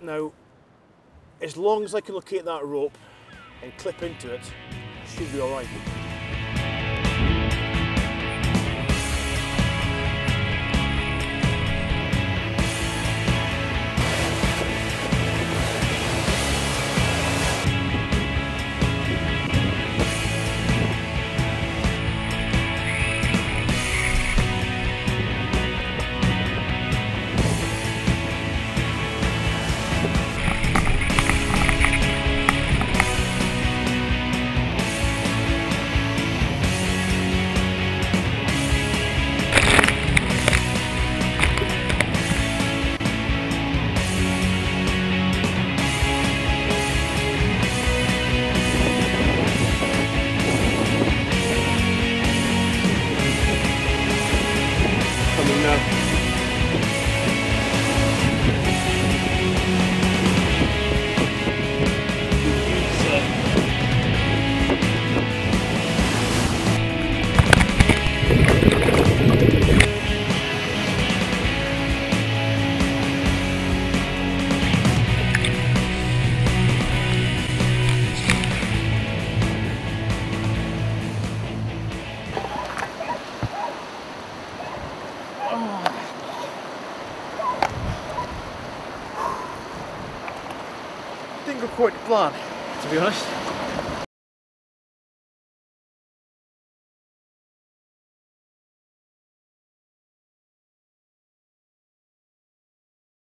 Now, as long as I can locate that rope and clip into it, should be all right. Coming Didn't go quite plan, to be honest.